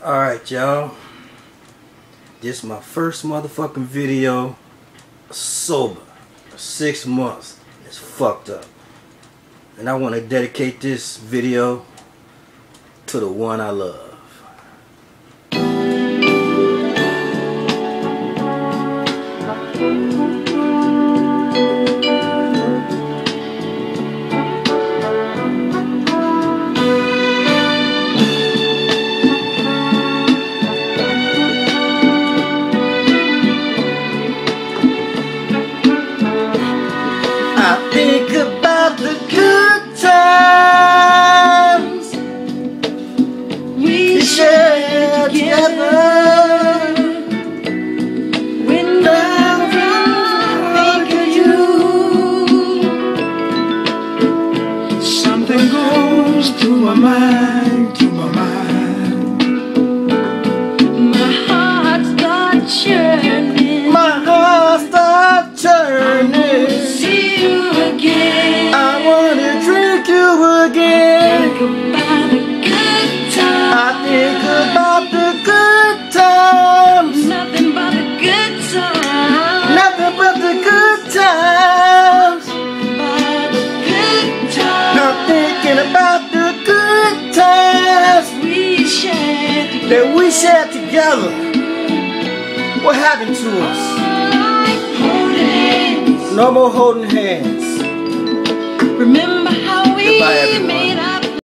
Alright, y'all. This is my first motherfucking video sober. Six months. It's fucked up. And I want to dedicate this video to the one I love. Together. I think of you, Something goes through my mind, through my mind. my heart starts churning. That we shared together. What happened to us? holding hands. No more holding hands.